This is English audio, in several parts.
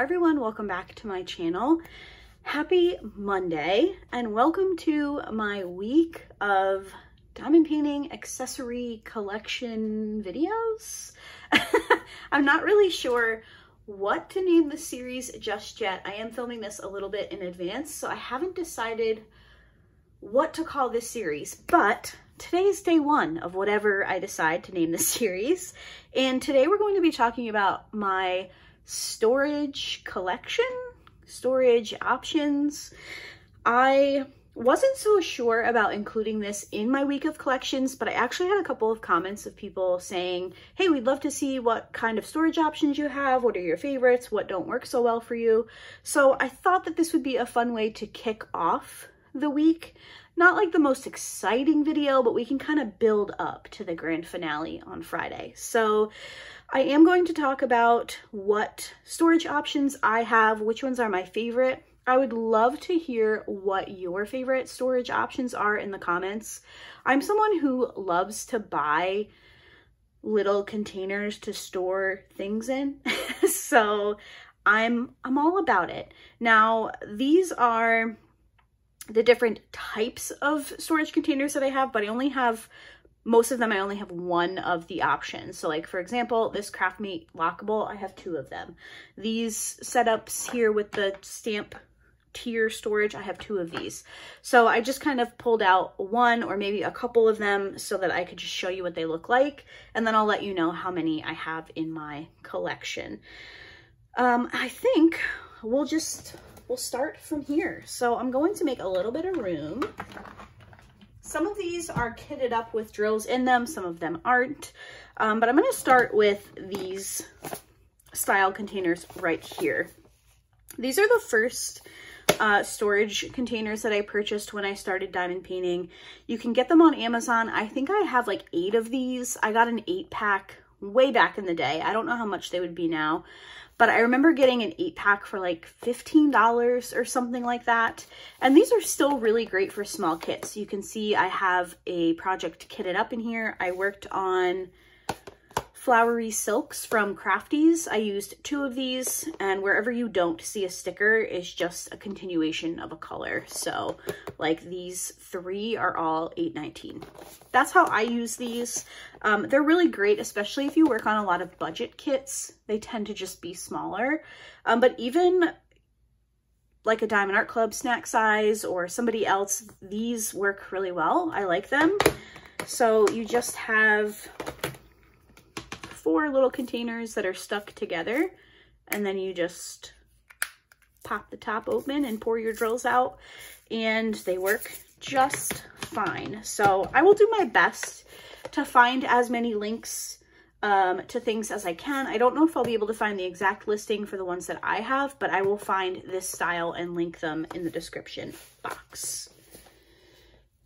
Hi everyone, welcome back to my channel. Happy Monday and welcome to my week of diamond painting accessory collection videos. I'm not really sure what to name the series just yet. I am filming this a little bit in advance, so I haven't decided what to call this series, but today is day one of whatever I decide to name this series. And today we're going to be talking about my storage collection, storage options. I wasn't so sure about including this in my week of collections, but I actually had a couple of comments of people saying, hey, we'd love to see what kind of storage options you have, what are your favorites, what don't work so well for you. So I thought that this would be a fun way to kick off the week. Not like the most exciting video, but we can kind of build up to the grand finale on Friday. So I am going to talk about what storage options I have, which ones are my favorite. I would love to hear what your favorite storage options are in the comments. I'm someone who loves to buy little containers to store things in. so I'm I'm all about it. Now, these are the different types of storage containers that I have, but I only have most of them, I only have one of the options. So like, for example, this Craftmate lockable, I have two of them. These setups here with the stamp tier storage, I have two of these. So I just kind of pulled out one or maybe a couple of them so that I could just show you what they look like. And then I'll let you know how many I have in my collection. Um, I think we'll just, we'll start from here. So I'm going to make a little bit of room some of these are kitted up with drills in them, some of them aren't. Um, but I'm gonna start with these style containers right here. These are the first uh, storage containers that I purchased when I started diamond painting. You can get them on Amazon. I think I have like eight of these. I got an eight pack way back in the day. I don't know how much they would be now. But I remember getting an eight pack for like $15 or something like that. And these are still really great for small kits. You can see I have a project kitted up in here. I worked on flowery silks from Crafties. I used two of these and wherever you don't see a sticker is just a continuation of a color. So like these three are all 8.19. That's how I use these. Um, they're really great, especially if you work on a lot of budget kits. They tend to just be smaller. Um, but even like a Diamond Art Club snack size or somebody else, these work really well. I like them. So you just have four little containers that are stuck together and then you just pop the top open and pour your drills out and they work just fine. So I will do my best to find as many links um, to things as I can. I don't know if I'll be able to find the exact listing for the ones that I have, but I will find this style and link them in the description box.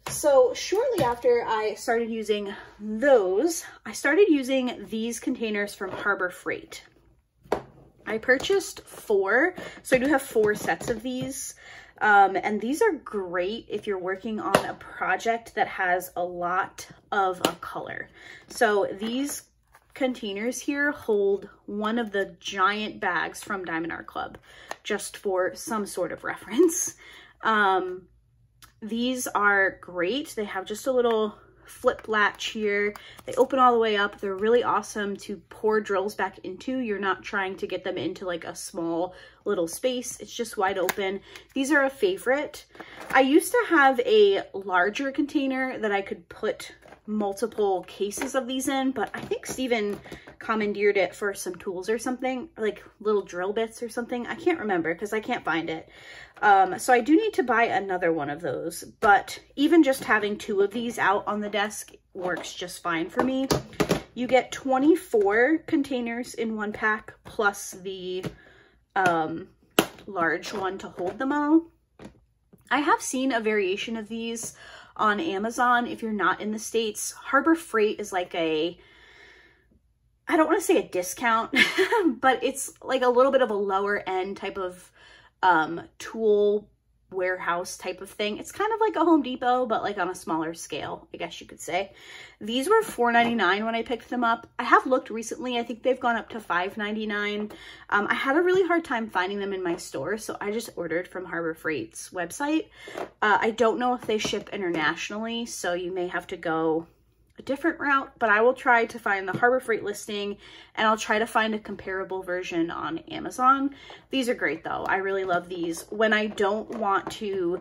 So shortly after I started using those, I started using these containers from Harbor Freight. I purchased four, so I do have four sets of these. Um, and these are great if you're working on a project that has a lot of a color. So these containers here hold one of the giant bags from Diamond Art Club, just for some sort of reference. Um, these are great. They have just a little flip latch here. They open all the way up. They're really awesome to pour drills back into. You're not trying to get them into like a small little space. It's just wide open. These are a favorite. I used to have a larger container that I could put multiple cases of these in, but I think Steven commandeered it for some tools or something, like little drill bits or something. I can't remember because I can't find it. Um, so I do need to buy another one of those, but even just having two of these out on the desk works just fine for me. You get 24 containers in one pack plus the um, large one to hold them all. I have seen a variation of these on Amazon if you're not in the States. Harbor Freight is like a, I don't want to say a discount, but it's like a little bit of a lower end type of um, tool warehouse type of thing. It's kind of like a Home Depot, but like on a smaller scale, I guess you could say. These were $4.99 when I picked them up. I have looked recently. I think they've gone up to $5.99. Um, I had a really hard time finding them in my store, so I just ordered from Harbor Freight's website. Uh, I don't know if they ship internationally, so you may have to go a different route, but I will try to find the Harbor Freight listing and I'll try to find a comparable version on Amazon. These are great though. I really love these. When I don't want to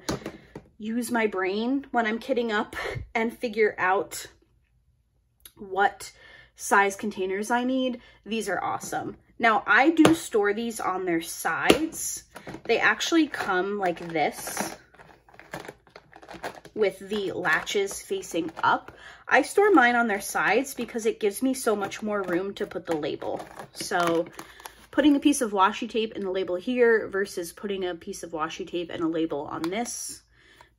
use my brain when I'm kitting up and figure out what size containers I need, these are awesome. Now I do store these on their sides. They actually come like this with the latches facing up. I store mine on their sides because it gives me so much more room to put the label. So putting a piece of washi tape in the label here versus putting a piece of washi tape and a label on this,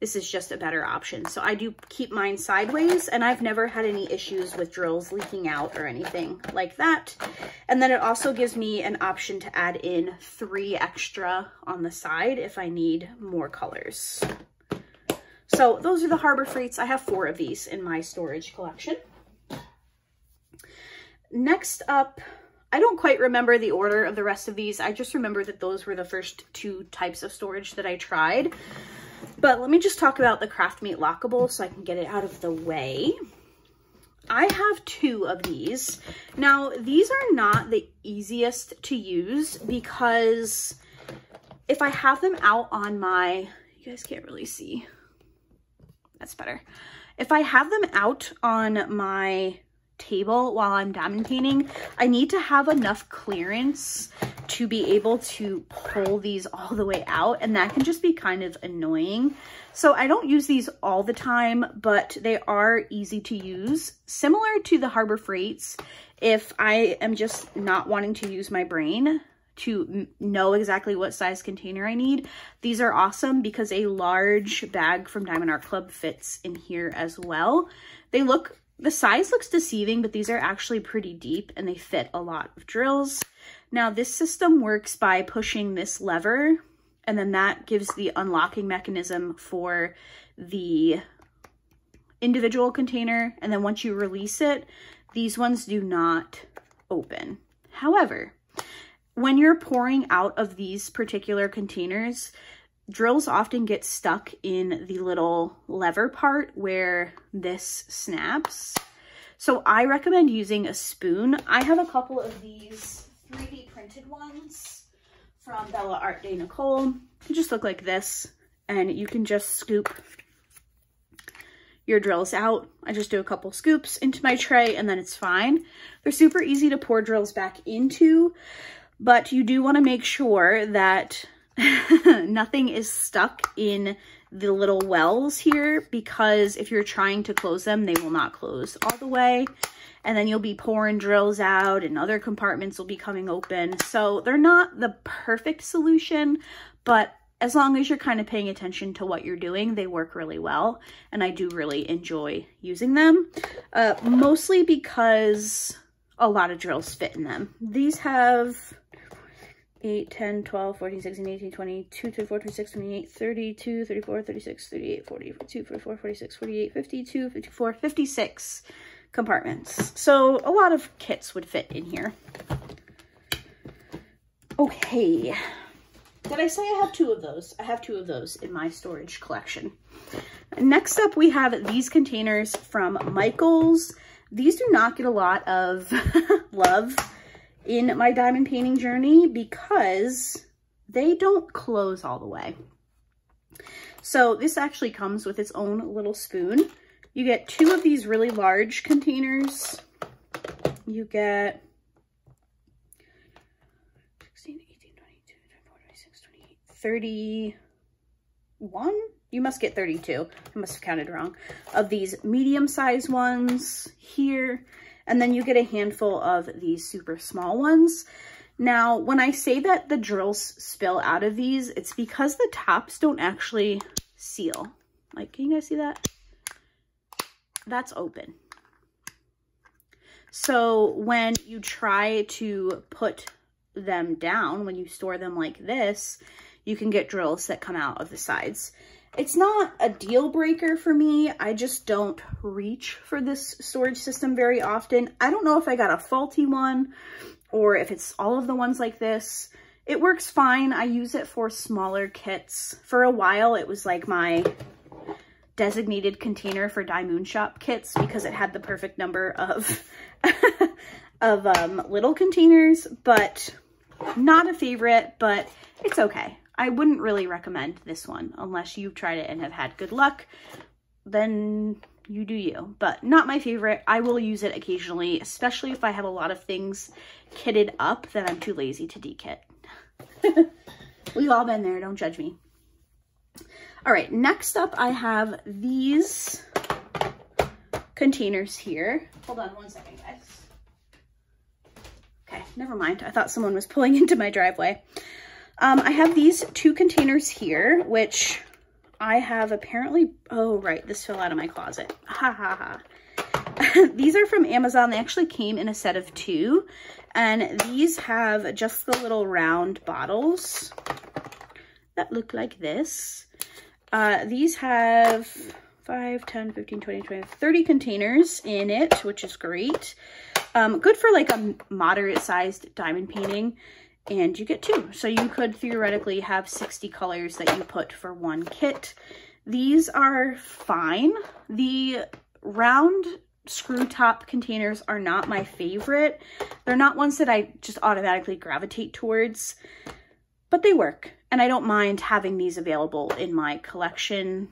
this is just a better option. So I do keep mine sideways and I've never had any issues with drills leaking out or anything like that. And then it also gives me an option to add in three extra on the side if I need more colors. So those are the Harbor Freights. I have four of these in my storage collection. Next up, I don't quite remember the order of the rest of these. I just remember that those were the first two types of storage that I tried. But let me just talk about the Craftmate Lockable so I can get it out of the way. I have two of these. Now, these are not the easiest to use because if I have them out on my, you guys can't really see, that's better. If I have them out on my table while I'm diamond painting, I need to have enough clearance to be able to pull these all the way out and that can just be kind of annoying. So I don't use these all the time, but they are easy to use. Similar to the Harbor Freights, if I am just not wanting to use my brain, to know exactly what size container I need. These are awesome because a large bag from Diamond Art Club fits in here as well. They look, the size looks deceiving, but these are actually pretty deep and they fit a lot of drills. Now this system works by pushing this lever and then that gives the unlocking mechanism for the individual container. And then once you release it, these ones do not open. However, when you're pouring out of these particular containers, drills often get stuck in the little lever part where this snaps. So I recommend using a spoon. I have a couple of these 3D printed ones from Bella Art de Nicole. They just look like this and you can just scoop your drills out. I just do a couple scoops into my tray and then it's fine. They're super easy to pour drills back into. But you do want to make sure that nothing is stuck in the little wells here because if you're trying to close them, they will not close all the way. And then you'll be pouring drills out and other compartments will be coming open. So they're not the perfect solution, but as long as you're kind of paying attention to what you're doing, they work really well. And I do really enjoy using them, uh, mostly because a lot of drills fit in them. These have 8, 10, 12, 14, 16, 18, 20, 2, 24, 26, 28, 32, 34, 36, 38, 40, 42, 44, 46, 48, 52, 54, 56 compartments. So a lot of kits would fit in here. Okay. Did I say I have two of those? I have two of those in my storage collection. Next up, we have these containers from Michaels. These do not get a lot of love in my diamond painting journey because they don't close all the way. So this actually comes with its own little spoon. You get two of these really large containers. You get 16, 18, 22, 24, 26, 28, 31? You must get 32. I must have counted wrong. Of these medium-sized ones here. And then you get a handful of these super small ones. Now, when I say that the drills spill out of these, it's because the tops don't actually seal. Like, can you guys see that? That's open. So when you try to put them down, when you store them like this, you can get drills that come out of the sides. It's not a deal breaker for me. I just don't reach for this storage system very often. I don't know if I got a faulty one or if it's all of the ones like this. It works fine. I use it for smaller kits. For a while, it was like my designated container for Dye Moon Shop kits because it had the perfect number of, of um, little containers, but not a favorite, but it's okay. I wouldn't really recommend this one unless you've tried it and have had good luck. Then you do you, but not my favorite. I will use it occasionally, especially if I have a lot of things kitted up that I'm too lazy to dekit. We've all been there, don't judge me. All right, next up I have these containers here. Hold on one second, guys. Okay, never mind. I thought someone was pulling into my driveway. Um, I have these two containers here, which I have apparently, oh, right, this fell out of my closet. Ha ha ha. these are from Amazon. They actually came in a set of two, and these have just the little round bottles that look like this. Uh, these have 5, 10, 15, 20, 20, 30 containers in it, which is great. Um, good for like a moderate sized diamond painting and you get two. So you could theoretically have 60 colors that you put for one kit. These are fine. The round screw top containers are not my favorite. They're not ones that I just automatically gravitate towards, but they work. And I don't mind having these available in my collection.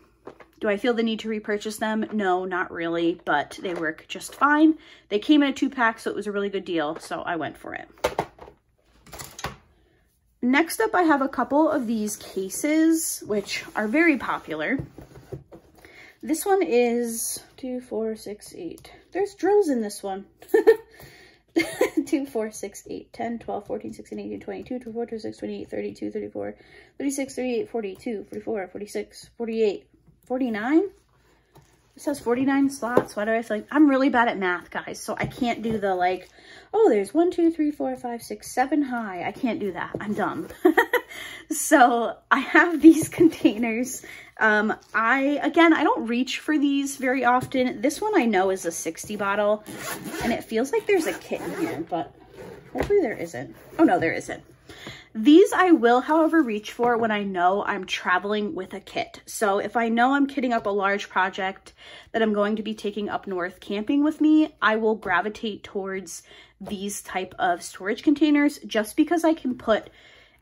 Do I feel the need to repurchase them? No, not really, but they work just fine. They came in a two pack, so it was a really good deal, so I went for it. Next up, I have a couple of these cases, which are very popular. This one is two, four, six, eight. There's drills in this one. 2, 4, 6, 8, 10, 12, 14, 16, 18, 22, 24, 26, 28, 32, 34, 36, 38, 42, 44, 46, 48, 49. It says 49 slots. Why do I feel like I'm really bad at math, guys? So I can't do the like, oh, there's one, two, three, four, five, six, seven high. I can't do that. I'm dumb. so I have these containers. Um, I, again, I don't reach for these very often. This one I know is a 60 bottle and it feels like there's a kit in here, but hopefully there isn't. Oh no, there isn't. These I will, however, reach for when I know I'm traveling with a kit. So if I know I'm kitting up a large project that I'm going to be taking up north camping with me, I will gravitate towards these type of storage containers just because I can put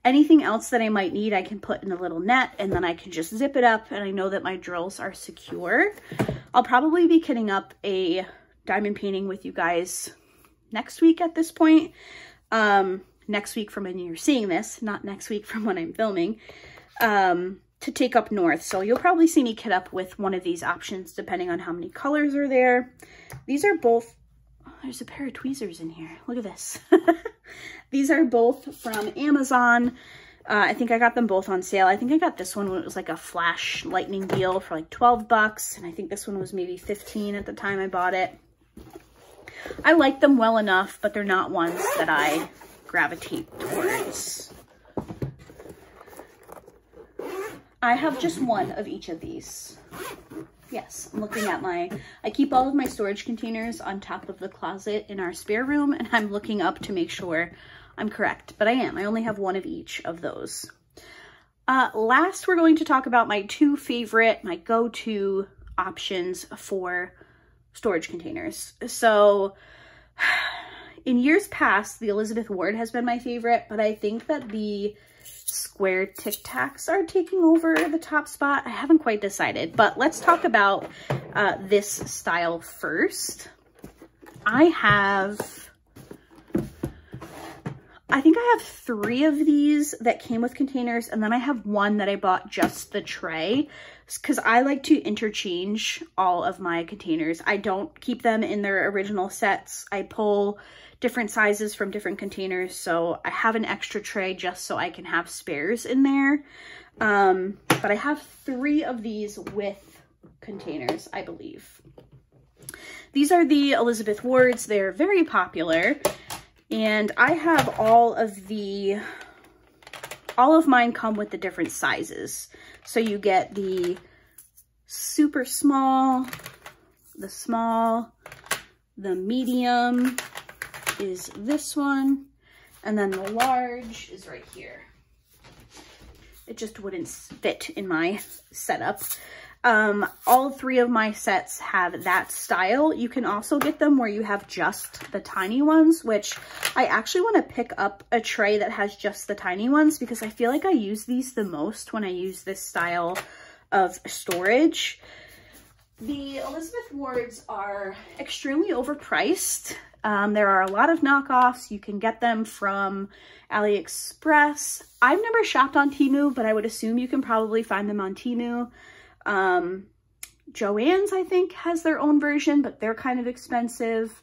anything else that I might need, I can put in a little net and then I can just zip it up and I know that my drills are secure. I'll probably be kitting up a diamond painting with you guys next week at this point. Um, next week from when you're seeing this, not next week from when I'm filming, um, to take up north. So you'll probably see me kit up with one of these options depending on how many colors are there. These are both, oh, there's a pair of tweezers in here. Look at this. these are both from Amazon. Uh, I think I got them both on sale. I think I got this one when it was like a flash lightning deal for like 12 bucks. And I think this one was maybe 15 at the time I bought it. I like them well enough, but they're not ones that I gravitate towards. I have just one of each of these. Yes, I'm looking at my, I keep all of my storage containers on top of the closet in our spare room and I'm looking up to make sure I'm correct, but I am. I only have one of each of those. Uh, last, we're going to talk about my two favorite, my go-to options for storage containers. So in years past, the Elizabeth Ward has been my favorite, but I think that the square Tic Tacs are taking over the top spot. I haven't quite decided, but let's talk about uh, this style first. I have, I think I have three of these that came with containers, and then I have one that I bought just the tray because I like to interchange all of my containers. I don't keep them in their original sets. I pull different sizes from different containers. So I have an extra tray just so I can have spares in there. Um, but I have three of these with containers, I believe. These are the Elizabeth Wards. They're very popular. And I have all of the all of mine come with the different sizes. So you get the super small, the small, the medium is this one, and then the large is right here. It just wouldn't fit in my setup. Um, all three of my sets have that style. You can also get them where you have just the tiny ones, which I actually want to pick up a tray that has just the tiny ones because I feel like I use these the most when I use this style of storage. The Elizabeth Wards are extremely overpriced. Um, there are a lot of knockoffs. You can get them from AliExpress. I've never shopped on Temu, but I would assume you can probably find them on Temu. Um, Joann's, I think, has their own version, but they're kind of expensive.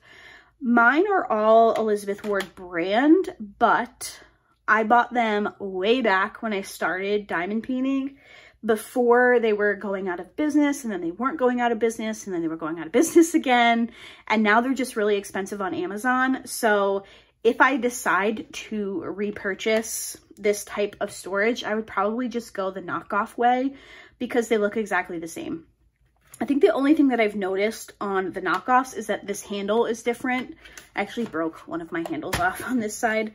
Mine are all Elizabeth Ward brand, but I bought them way back when I started diamond painting before they were going out of business and then they weren't going out of business and then they were going out of business again. And now they're just really expensive on Amazon. So if I decide to repurchase this type of storage, I would probably just go the knockoff way because they look exactly the same. I think the only thing that I've noticed on the knockoffs is that this handle is different. I actually broke one of my handles off on this side.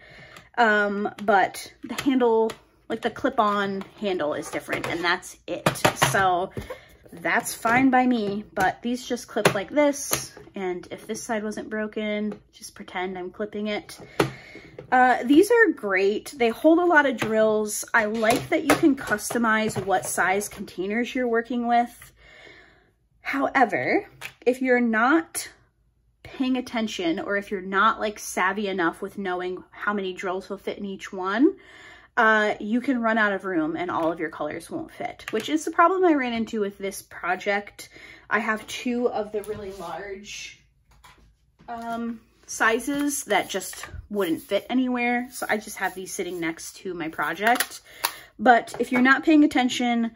Um, but the handle, like the clip-on handle is different and that's it. So that's fine by me, but these just clip like this. And if this side wasn't broken, just pretend I'm clipping it. Uh, these are great. They hold a lot of drills. I like that you can customize what size containers you're working with. However, if you're not paying attention or if you're not like savvy enough with knowing how many drills will fit in each one, uh, you can run out of room and all of your colors won't fit, which is the problem I ran into with this project. I have two of the really large um, sizes that just wouldn't fit anywhere. So I just have these sitting next to my project. But if you're not paying attention,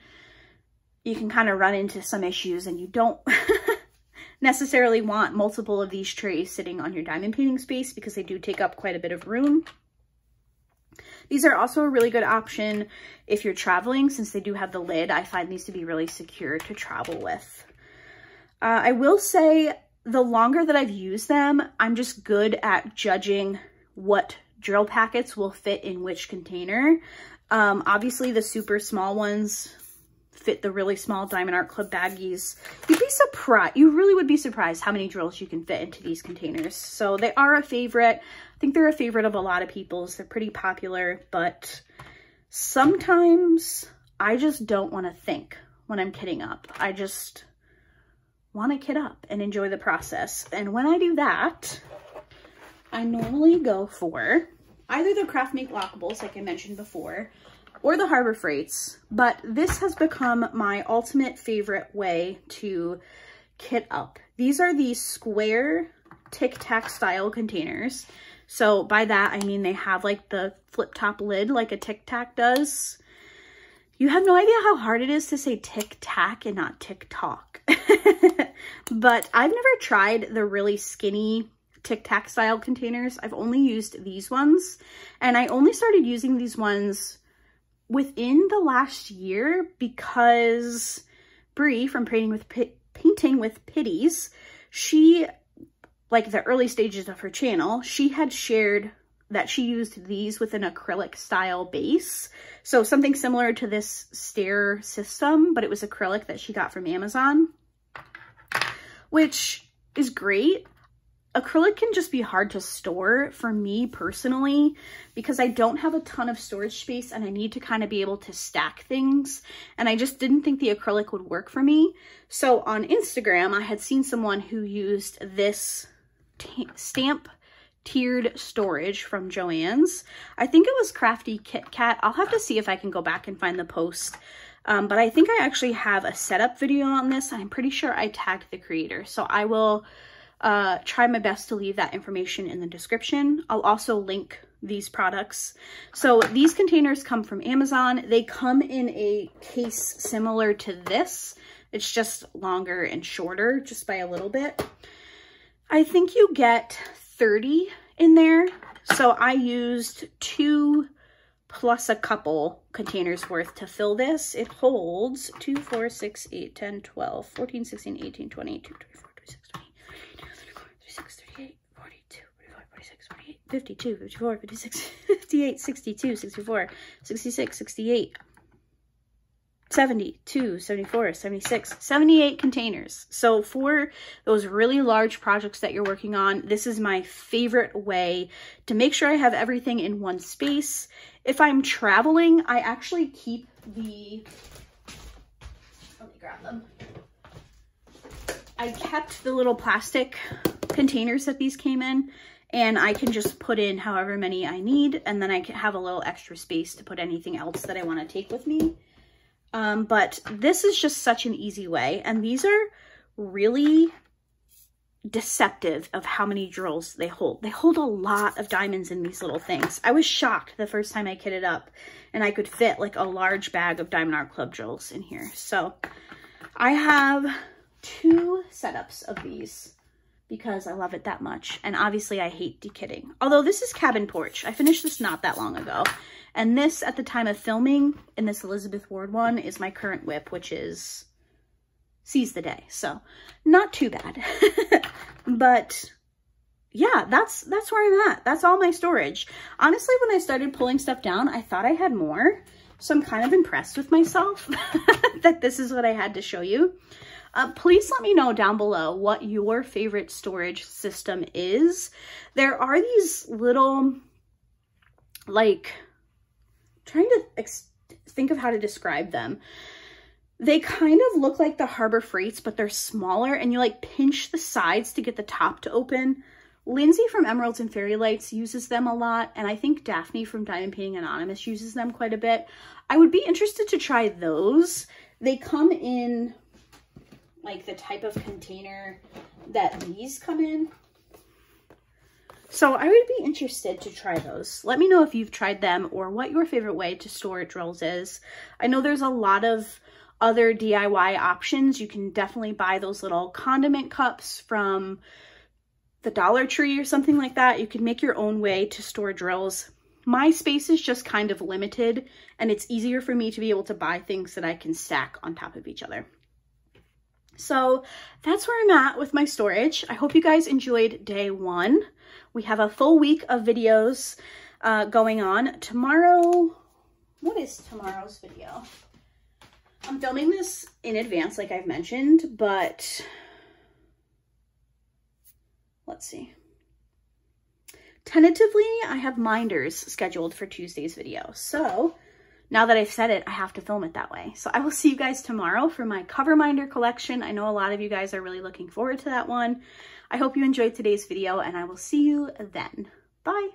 you can kind of run into some issues and you don't necessarily want multiple of these trays sitting on your diamond painting space because they do take up quite a bit of room. These are also a really good option if you're traveling since they do have the lid. I find these to be really secure to travel with. Uh, I will say the longer that I've used them, I'm just good at judging what drill packets will fit in which container. Um, obviously the super small ones fit the really small Diamond Art Club baggies. You'd be surprised, you really would be surprised how many drills you can fit into these containers. So they are a favorite. I think they're a favorite of a lot of people's. They're pretty popular, but sometimes I just don't want to think when I'm kitting up. I just want to kit up and enjoy the process. And when I do that, I normally go for either the Craftmate Lockables, like I mentioned before, or the Harbor Freights. But this has become my ultimate favorite way to kit up. These are the square Tic Tac style containers. So by that, I mean they have like the flip top lid like a Tic Tac does. You have no idea how hard it is to say tic tac and not TikTok. but I've never tried the really skinny tic tac style containers. I've only used these ones and I only started using these ones within the last year because Brie from Painting with P Painting with Pitties, she, like the early stages of her channel, she had shared that she used these with an acrylic style base. So something similar to this stair system, but it was acrylic that she got from Amazon, which is great. Acrylic can just be hard to store for me personally because I don't have a ton of storage space and I need to kind of be able to stack things. And I just didn't think the acrylic would work for me. So on Instagram, I had seen someone who used this stamp tiered storage from Joann's. I think it was Crafty Kit Kat. I'll have to see if I can go back and find the post. Um, but I think I actually have a setup video on this. I'm pretty sure I tagged the creator. So I will uh, try my best to leave that information in the description. I'll also link these products. So these containers come from Amazon. They come in a case similar to this. It's just longer and shorter just by a little bit. I think you get 30 in there. So I used two plus a couple containers worth to fill this. It holds 2, 4, 6, 8, 10, 12, 14, 16, 18, 20, 22, 24, 26, 27, 38, 42, 45, 46, 48, 52, 54, 56, 58, 62, 64, 66, 68, 72, 74, 76, 78 containers. So for those really large projects that you're working on, this is my favorite way to make sure I have everything in one space. If I'm traveling, I actually keep the, let me grab them. I kept the little plastic containers that these came in and I can just put in however many I need and then I can have a little extra space to put anything else that I want to take with me. Um, but this is just such an easy way. And these are really deceptive of how many drills they hold. They hold a lot of diamonds in these little things. I was shocked the first time I kitted up and I could fit like a large bag of Diamond Art Club drills in here. So I have two setups of these because I love it that much. And obviously I hate dekitting. Although this is Cabin Porch. I finished this not that long ago. And this, at the time of filming, in this Elizabeth Ward one, is my current whip, which is Seize the Day. So, not too bad. but yeah, that's that's where I'm at. That's all my storage. Honestly, when I started pulling stuff down, I thought I had more. So I'm kind of impressed with myself that this is what I had to show you. Uh, please let me know down below what your favorite storage system is. There are these little, like, trying to think of how to describe them. They kind of look like the Harbor Freights, but they're smaller and you like pinch the sides to get the top to open. Lindsay from Emeralds and Fairy Lights uses them a lot, and I think Daphne from Diamond Painting Anonymous uses them quite a bit. I would be interested to try those. They come in like the type of container that these come in. So I would be interested to try those. Let me know if you've tried them or what your favorite way to store drills is. I know there's a lot of other DIY options. You can definitely buy those little condiment cups from the Dollar Tree or something like that. You can make your own way to store drills. My space is just kind of limited and it's easier for me to be able to buy things that I can stack on top of each other. So that's where I'm at with my storage. I hope you guys enjoyed day one. We have a full week of videos uh, going on. Tomorrow, what is tomorrow's video? I'm filming this in advance, like I've mentioned, but let's see. Tentatively, I have minders scheduled for Tuesday's video. So now that I've said it, I have to film it that way. So I will see you guys tomorrow for my cover minder collection. I know a lot of you guys are really looking forward to that one. I hope you enjoyed today's video and I will see you then. Bye.